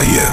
Dyen.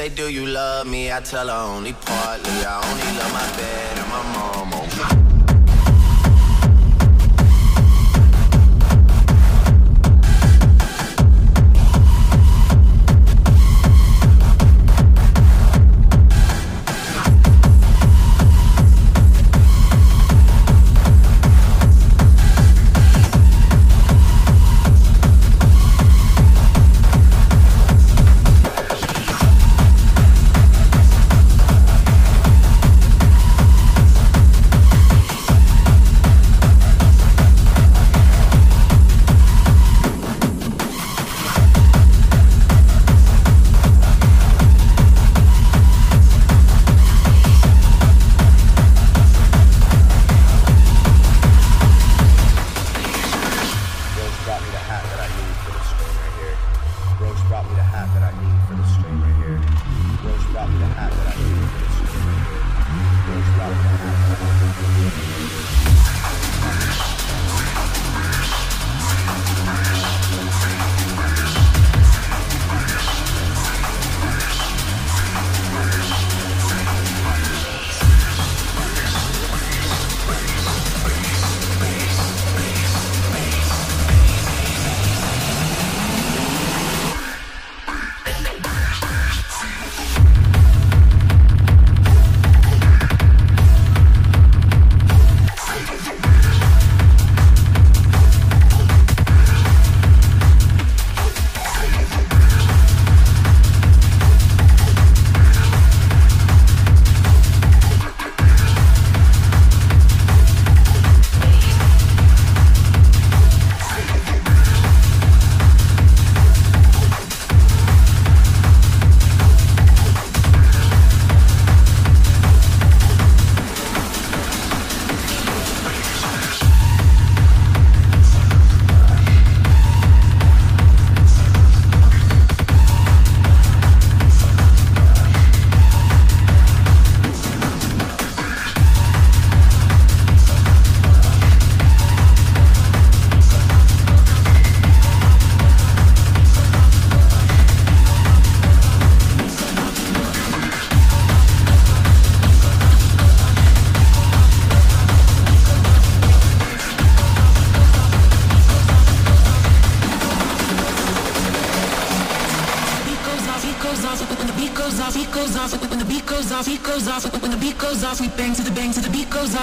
Say, do you love me? I tell her only partly.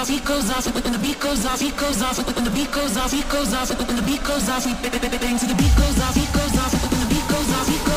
off, it goes off. When the beat goes off, it goes off. When the beat goes off, it goes off. When the beat goes off, we bang to the beat goes off, it goes off. When the beat goes off, it goes off.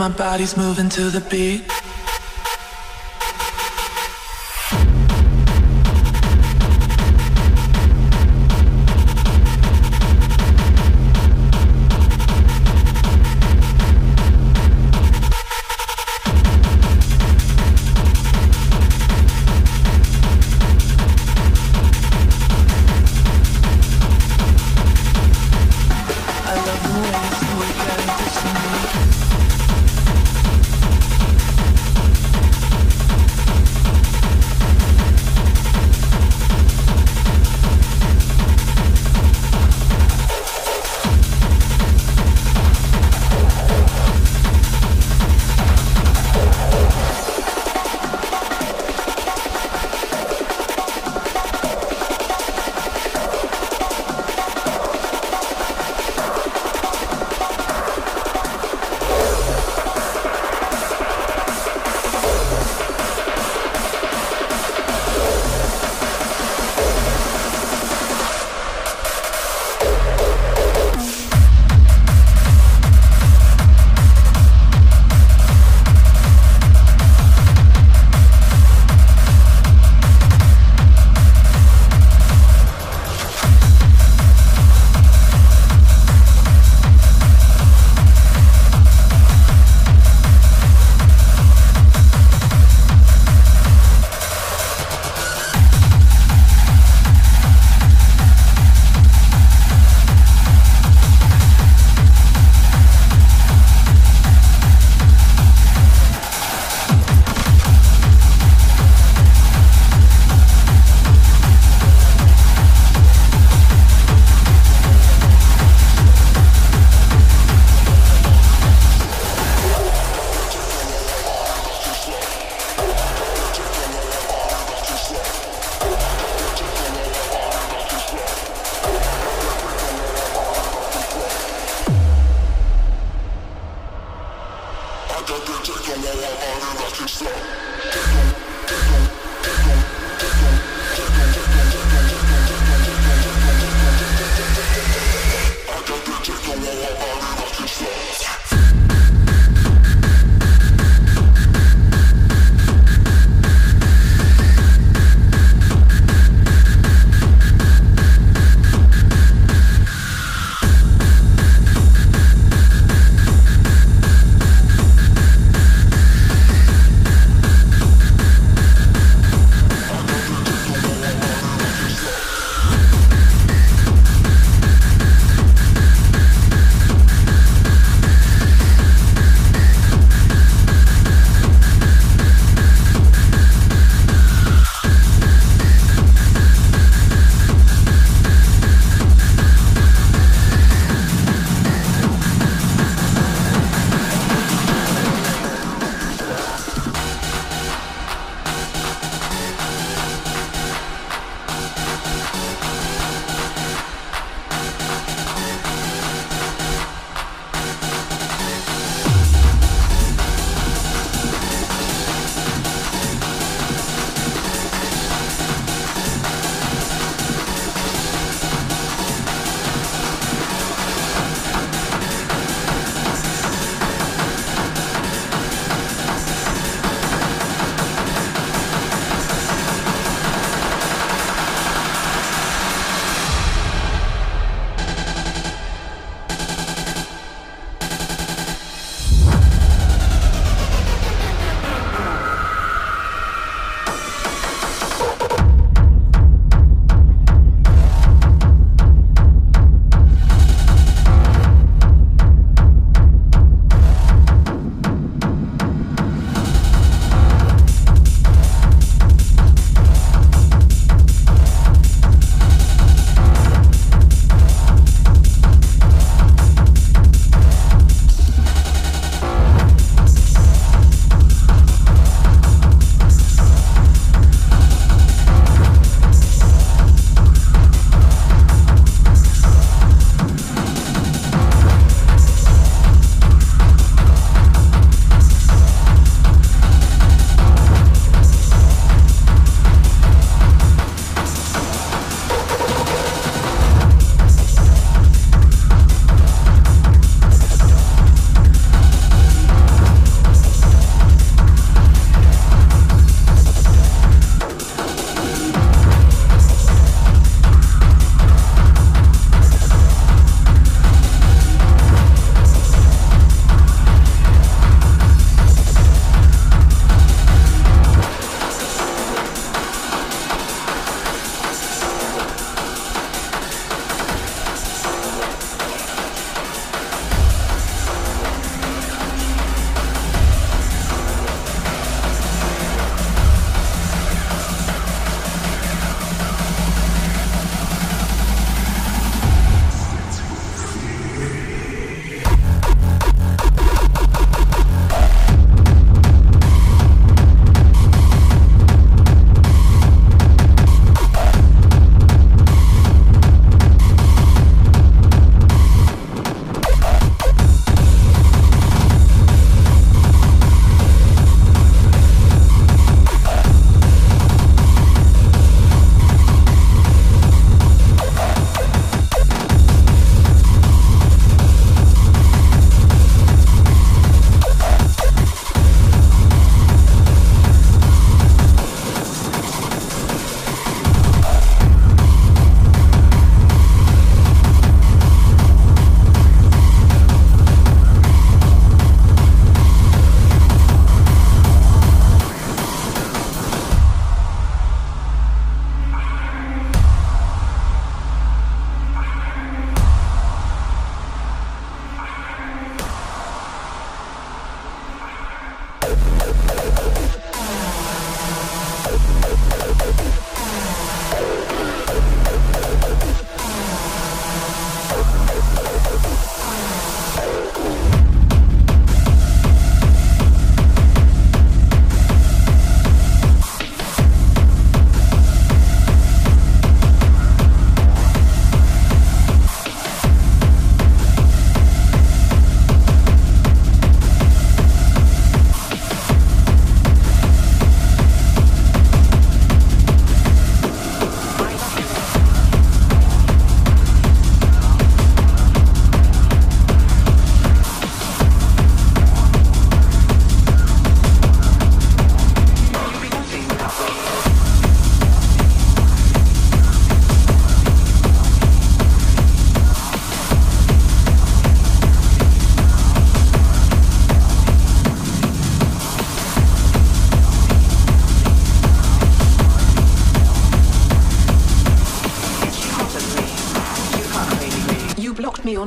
My body's moving to the beat.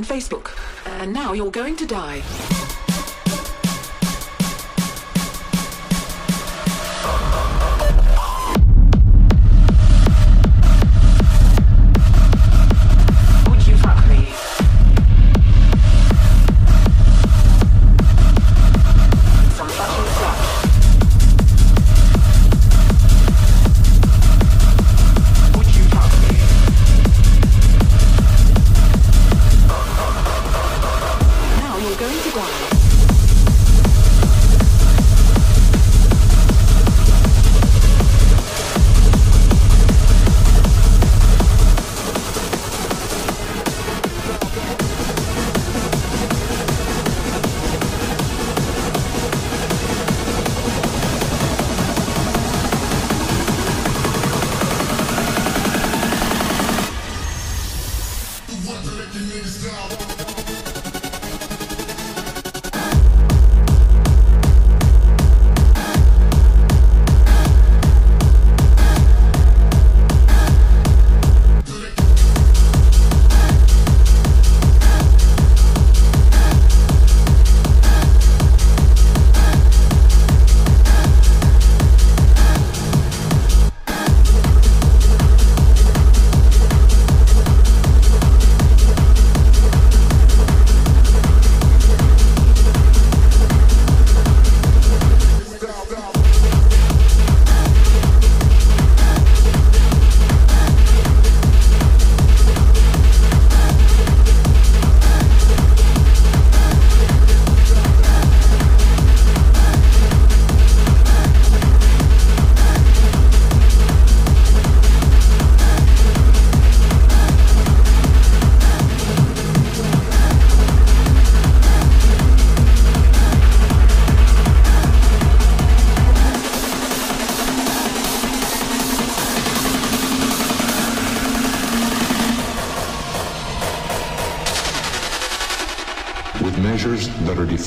Facebook. And now you're going to die.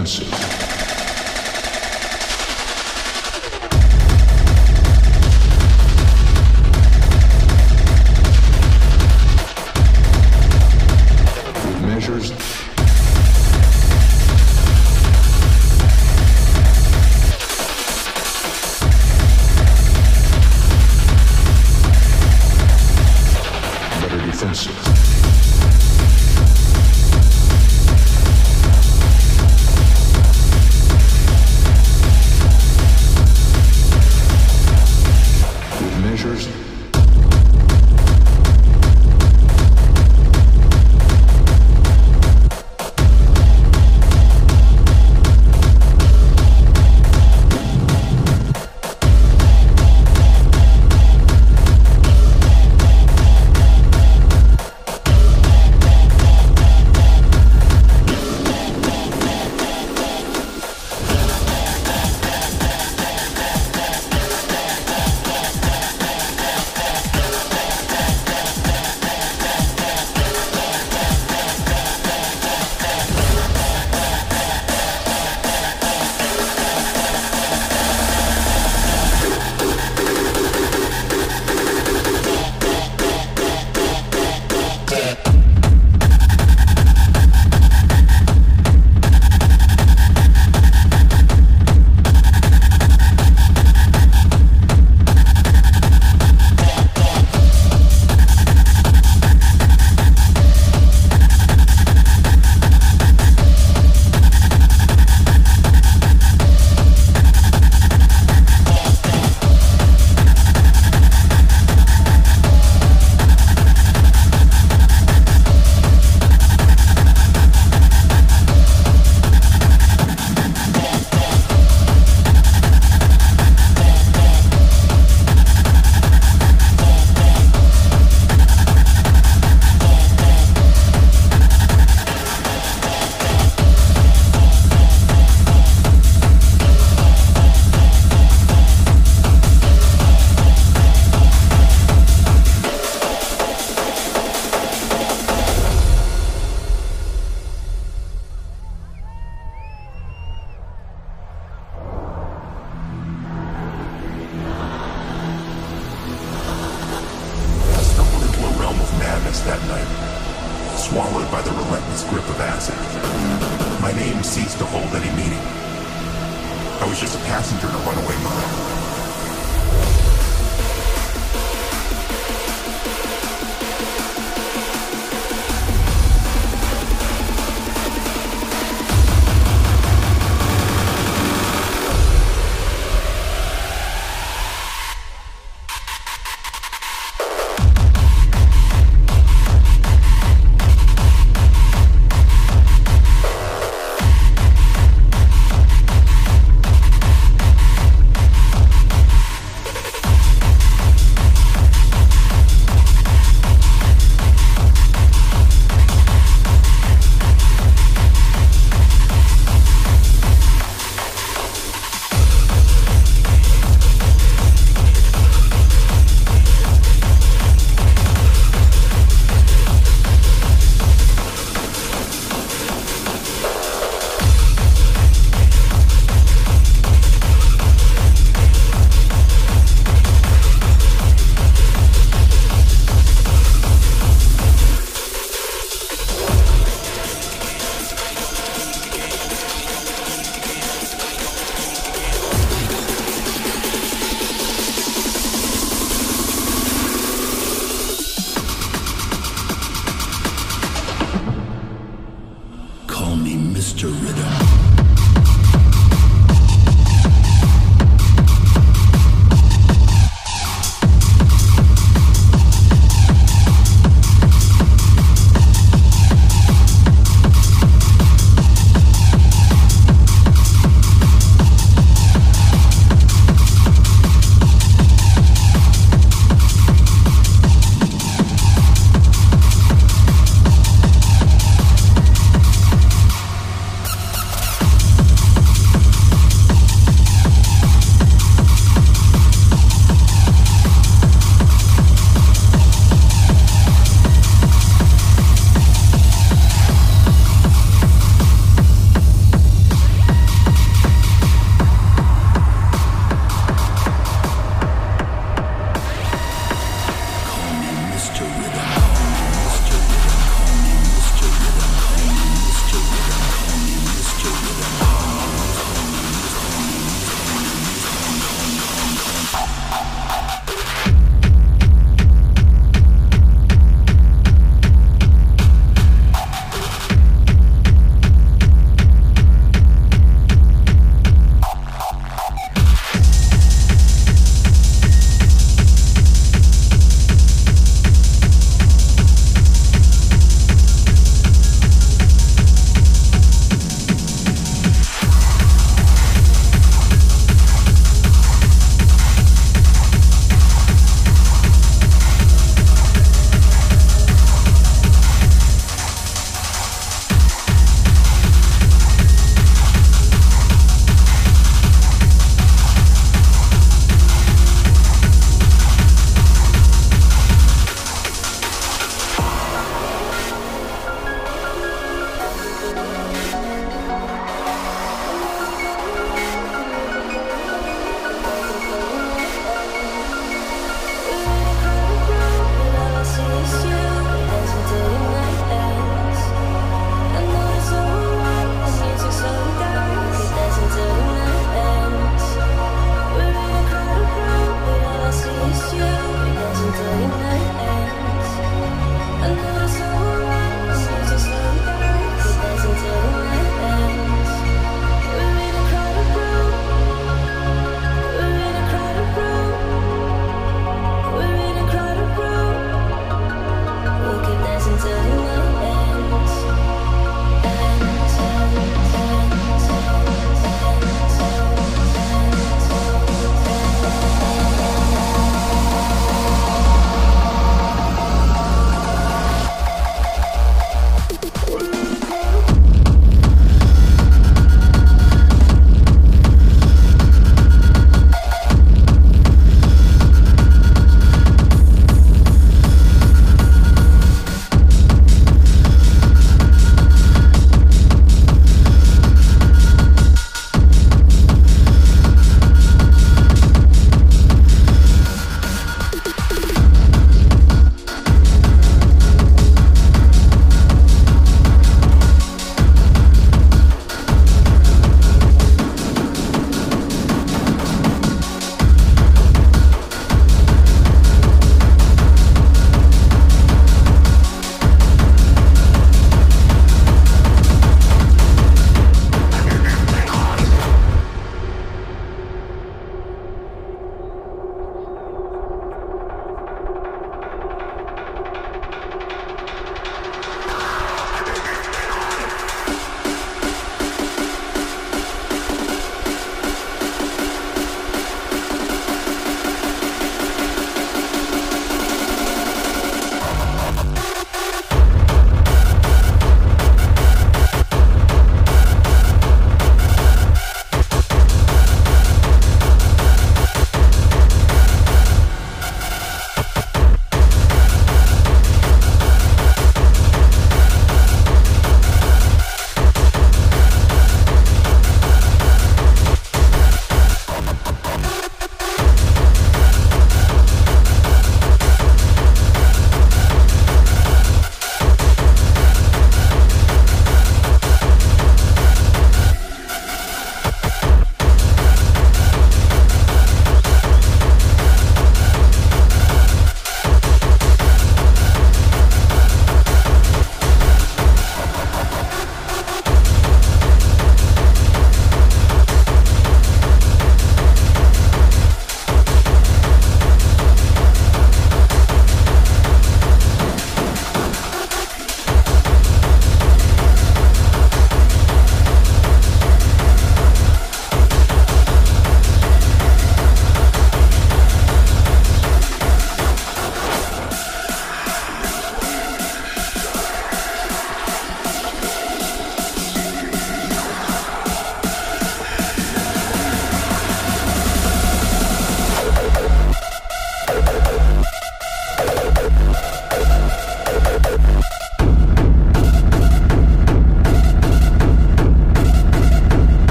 That